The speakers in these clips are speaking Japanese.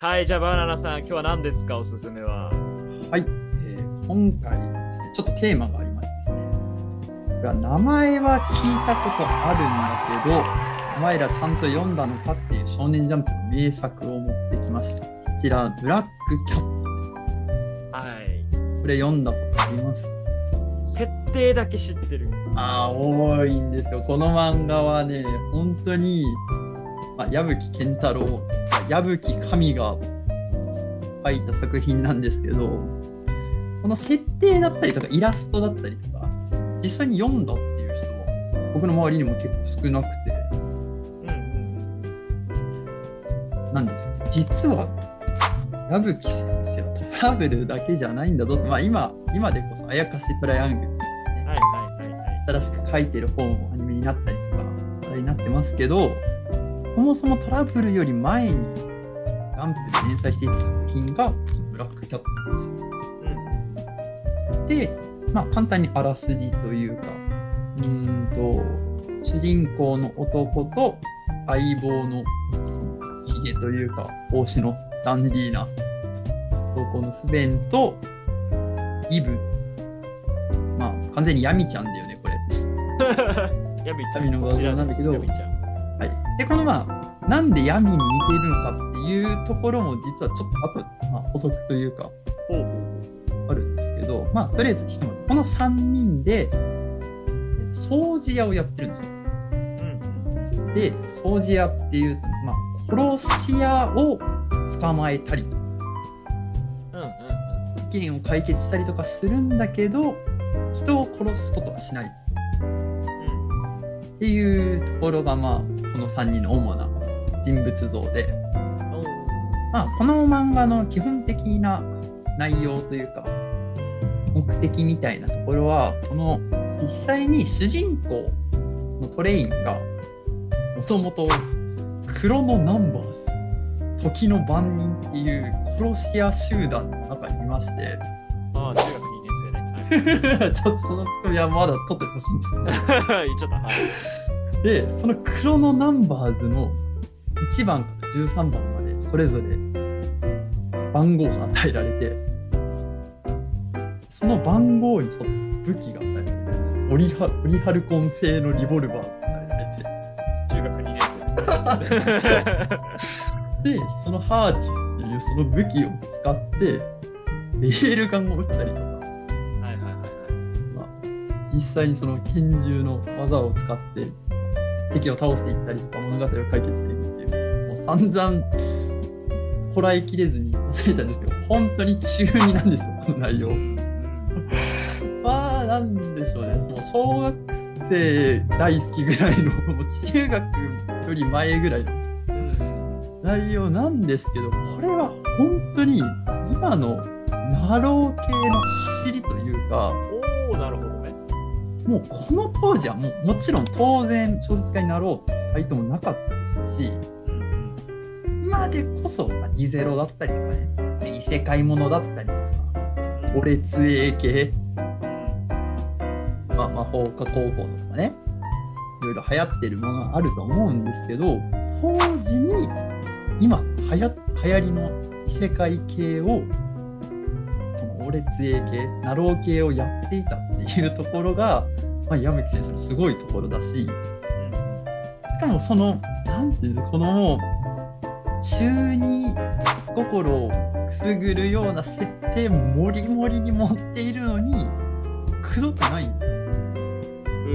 はい、じゃあバナナさん、今日は何ですか、おすすめは？はい、えー今回ですね、ちょっとテーマがありましてですね、これは名前は聞いたことあるんだけど、お前らちゃんと読んだのかっていう少年ジャンプの名作を持ってきました。こちら、ブラックキャット。はい。これ読んだことありますか？設定だけ知ってる。ああ、多いんですよ。この漫画はね、本当に、まあ、矢吹健太郎、矢吹神が書いた作品なんですけど、この設定だったりとか、イラストだったりとか、実際に読んだっていう人は、僕の周りにも結構少なくて、うんうんなんですよ。実は、矢吹先生はトラブルだけじゃないんだぞって、まあ今、今でこそ、あやかしトライアングル新しく書いてる本もアニメになったりとか話題になってますけどそもそもトラブルより前にガンプで連載していた作品がブラックキャットなんですよ。うんで、まあ、簡単にあらすじというかうーんと主人公の男と相棒のヒゲというか帽子のダンディーな男のスベンとイブまあ完全にヤミちゃんだよね。ヤミちゃん。ヤミの画像なんだけど。はい、でこのまあなんで闇に似てるのかっていうところも実はちょっと後、まあ、補足というかあるんですけどまあとりあえずひとまずこの3人でえ掃除屋をやってるんですよ。うん。で掃除屋っていうと、まあ、殺し屋を捕まえたりとか。うんうんうん。事件を解決したりとかするんだけど人を殺すことはしないっうんていうところがまあこの3人の主な人物像で。まあ、この漫画の基本的な内容というか目的みたいなところはこの実際に主人公のトレインがもともとクロノナンバーズ時の番人っていう殺し屋集団の中にいましてああ、中学2年生ね。はい ちょっとそのツッコミはまだ取っててほしいんですけど 言っちゃった。はい。でそのクロノナンバーズの1番から13番までそれぞれ番号が与えられてその番号に沿った武器が与えられてオリハオリハルコン製のリボルバーが与え 中学2年生ですでそのハーティスっていうその武器を使ってレールガンを撃ったりとか、実際にその拳銃の技を使って敵を倒していったりとか物語を解決していくっていう。もう散々こらえきれずに忘れたんですけど本当に中二なんですよこの内容。まあなんでしょうね。その小学生大好きぐらいのもう中学より前ぐらいの。うん内容なんですけどこれは本当に今のナロー系の走りというかおおなるほど。ね。もうこの当時はもうもちろん当然小説家になろうってサイトもなかったですしうん今でこそまあリゼロだったりとかね異世界ものだったりとかオレツエ系、まあ、魔法科高校とかねいろいろ流行ってるものがあると思うんですけど当時に今流行流行りの異世界系をこのオレツエ系ナロー系をやっていたっていうところが、まあ、矢吹先生のすごいところだししかもそのなんていうのこのもう中二心をくすぐるような設定もりもりに持っているのにくどくないんですよ。う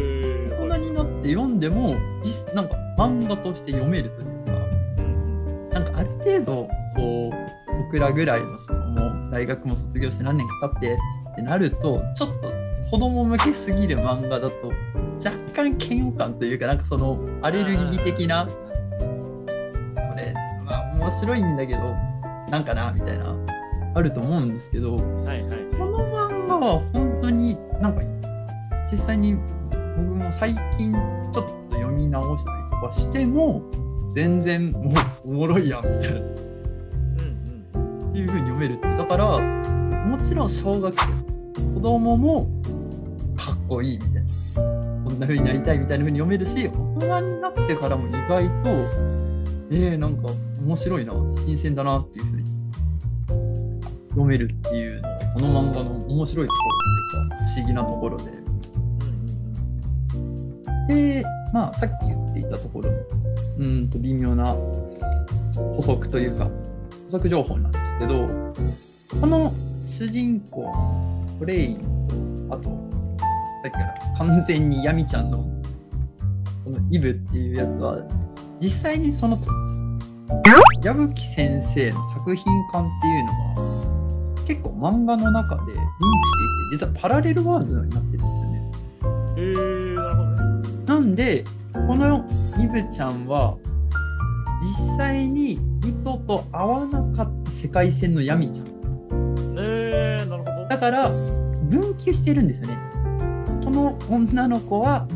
ん。大人になって読んでも実なんか漫画として読めるというかなんかある程度こう僕らぐらいのそのもう大学も卒業して何年か経ってってなるとちょっと子供向けすぎる漫画だと若干嫌悪感というかなんかそのアレルギー的なこれまあ面白いんだけどなんかなみたいなあると思うんですけどはいはい。この漫画は本当になんか実際に僕も最近ちょっと読み直したりとかしても全然もうおもろいやんみたいな。うんうん。いう風に読めるってだからもちろん小学生。子供もこいいみたいな。な風になりたいみたいな風に読めるし大人になってからも意外とえー、なんか面白いな新鮮だなっていう風に読めるっていうのがこの漫画の面白いところというか不思議なところで。でまあさっき言っていたところのうーんと微妙な補足というか補足情報なんですけどこの主人公のトレインとあとさっきから完全にヤミちゃんのこのイブっていうやつは実際にその矢吹先生の作品観っていうのは結構漫画の中でリンクしていて実はパラレルワールドになってるんですよね。えー、なるほどね。なんでこのイブちゃんは実際にリトと合わなかった世界線のヤミちゃんえー、なるほど。だから分岐してるんですよねこの女の子は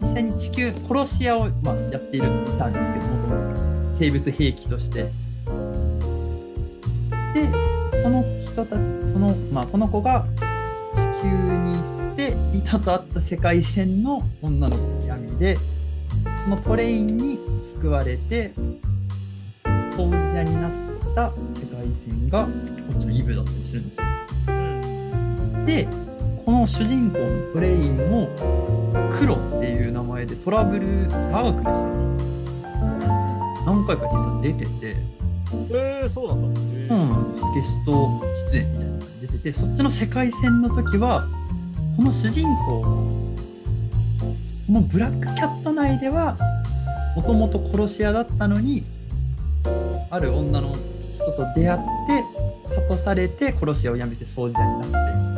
実際に地球殺し屋を、まあ、やっているって言ったんですけども生物兵器としてでその人たちその、まあ、この子が地球に行ってリトと会った世界線の女の子の闇でそのトレインに救われて当事者になった世界線がこっちのイブだったりするんですよ。でこの主人公のトレインも黒っていう名前でトラブルダークですね。何回か実は出てて。えー、そうなんだ。えー。そうなんゲスト出演みたいなのが出ててそっちの世界線の時はこの主人公このブラックキャット内ではもともと殺し屋だったのにある女の人と出会って諭されて殺し屋を辞めて掃除屋になって。で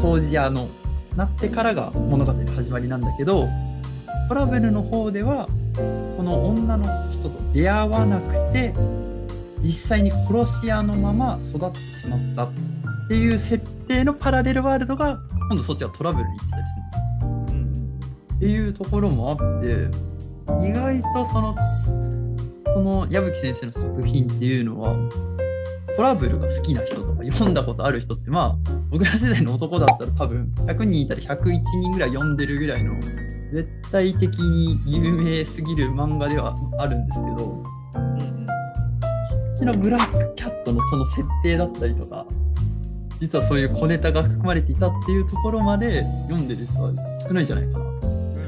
掃除屋のなってからが物語の始まりなんだけどトラベルの方ではその女の人と出会わなくて実際に殺し屋のまま育ってしまったっていう設定のパラレルワールドが今度そっちがトラベルに行ってたりするんですよ。うんっていうところもあって意外とそのこの矢吹先生の作品っていうのはトラブルが好きな人とか読んだことある人ってまあ僕ら世代の男だったら多分100人いたら101人ぐらい読んでるぐらいの絶対的に有名すぎる漫画ではあるんですけどこっちのブラックキャットのその設定だったりとか実はそういう小ネタが含まれていたっていうところまで読んでる人は少ないんじゃないかな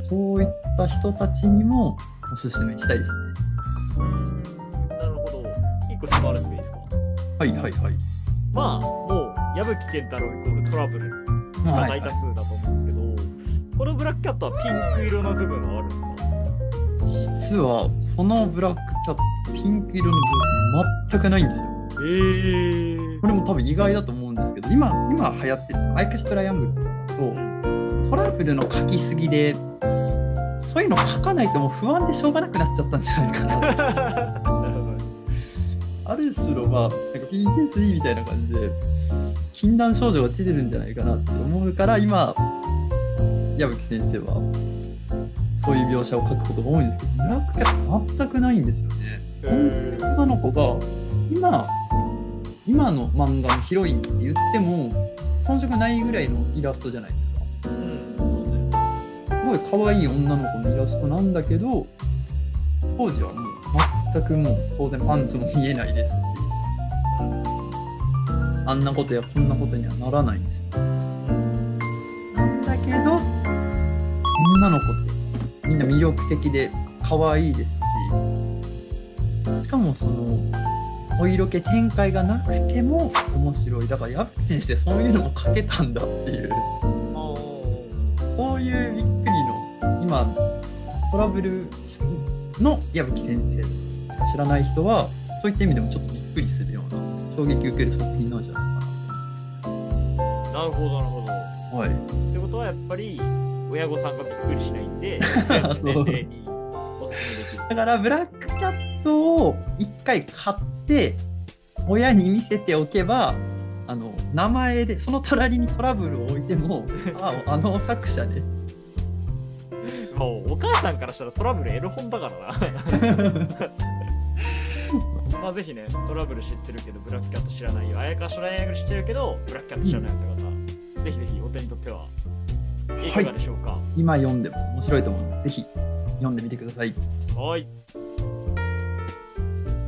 そういった人たちにもおすすめしたいですね。うんなるほど。一個質問あるんですけどいいですかはいはいはい。まあ、もう、矢吹健太郎イコールトラブルがはい大多数だと思うんですけど、このブラックキャットはピンク色の部分はあるんですか？実はこのブラックキャットピンク色の部分全くないんですよ。えーこれも多分意外だと思うんですけど今今流行ってるアイクストラヤングルとトラブルの書きすぎでそういうの書かないともう不安でしょうがなくなっちゃったんじゃないかな。るほど。ある種のまあなんか PTSD みたいな感じで禁断症状が出てるんじゃないかなって思うから今矢吹先生はそういう描写を書くことが多いんですけどブラックキャット全くないんですよね。えー女の子が今今の漫画のヒロインって言っても遜色ないぐらいのイラストじゃないですか。すごい可愛い女の子のイラストなんだけど当時はもう全くもう当然パンツも見えないですしあんなことやこんなことにはならないんですよ。なんだけど女の子ってみんな魅力的で可愛いですししかもそのお色気展開がなくても面白いだから矢吹先生そういうのも書けたんだっていう。あこういうびっくりの今トラブルの矢吹先生しか知らない人はそういった意味でもちょっとびっくりするような衝撃受ける作品なんじゃないーなるほど、なるほど。かな。はい。ってことはやっぱり親御さんがびっくりしないんで 年齢におすすめできるだからブラックキャットを一回買って親に見せておけばあの名前でその隣にトラブルを置いても ああの作者ねもうお母さんからしたらトラブルエロ本だからな まあぜひねトラブル知ってるけどブラックキャット知らないよあやかしらない知ってるけどブラックキャット知らないよって方、ぜひぜひお手に取ってはいかがでしょうか、今読んでも面白いと思うので、ぜひ読んでみてください。はい。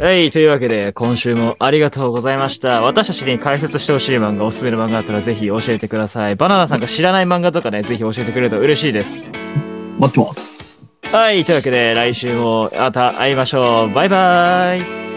はい、というわけで、今週もありがとうございました。私たちに解説してほしい漫画、おすすめの漫画あったらぜひ教えてください。バナナさんが知らない漫画とかね、ぜひ教えてくれると嬉しいです。待ってます。はい、というわけで、来週もまた会いましょう。バイバイ。